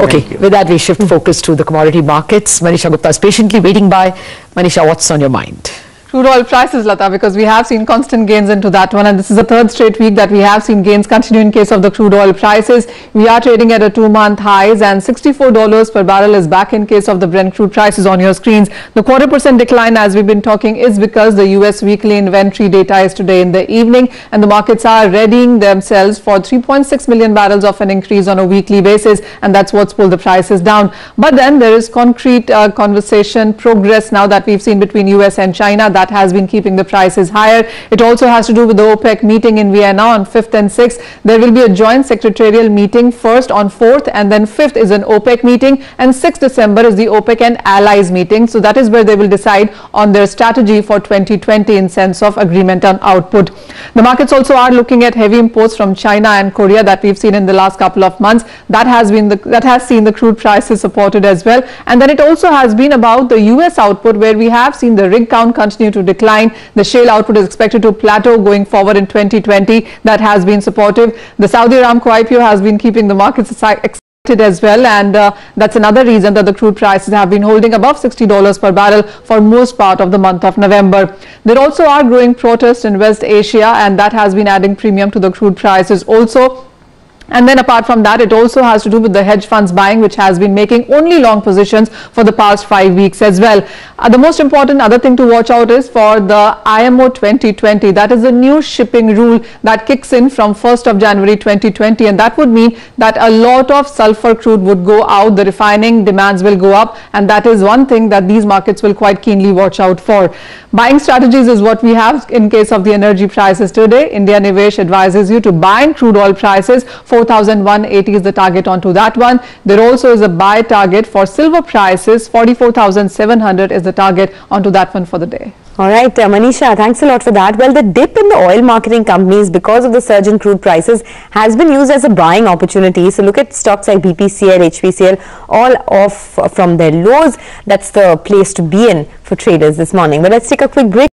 Okay, with that we shift focus to the commodity markets. Manisha Gupta is patiently waiting by. Manisha, what's on your mind? Crude oil prices, Lata, because we have seen constant gains into that one. And this is the third straight week that we have seen gains continue in case of the crude oil prices. We are trading at a two-month highs and $64 per barrel is back in case of the Brent crude prices on your screens. The quarter percent decline, as we've been talking, is because the U.S. weekly inventory data is today in the evening and the markets are readying themselves for 3.6 million barrels of an increase on a weekly basis. And that's what's pulled the prices down. But then there is concrete uh, conversation progress now that we've seen between U.S. and China that has been keeping the prices higher. It also has to do with the OPEC meeting in Vienna on 5th and 6th. There will be a joint secretarial meeting first on 4th and then 5th is an OPEC meeting and 6th December is the OPEC and allies meeting. So that is where they will decide on their strategy for 2020 in sense of agreement on output. The markets also are looking at heavy imports from China and Korea that we've seen in the last couple of months. That has been the, that has seen the crude prices supported as well. And then it also has been about the US output where we have seen the rig count continue to decline. The shale output is expected to plateau going forward in 2020. That has been supportive. The Saudi Aramco IPO has been keeping the markets excited as well and uh, that's another reason that the crude prices have been holding above $60 per barrel for most part of the month of November. There also are growing protests in West Asia and that has been adding premium to the crude prices also and then apart from that, it also has to do with the hedge funds buying, which has been making only long positions for the past five weeks as well. Uh, the most important other thing to watch out is for the IMO 2020. That is a new shipping rule that kicks in from 1st of January 2020. And that would mean that a lot of sulfur crude would go out. The refining demands will go up. And that is one thing that these markets will quite keenly watch out for. Buying strategies is what we have in case of the energy prices today. IndiaNivesh advises you to buy in crude oil prices for 4,180 is the target onto that one. There also is a buy target for silver prices. 44,700 is the target onto that one for the day. All right, uh, Manisha, thanks a lot for that. Well, the dip in the oil marketing companies because of the surge in crude prices has been used as a buying opportunity. So look at stocks like BPCL, HPCL, all off from their lows. That's the place to be in for traders this morning. But let's take a quick break.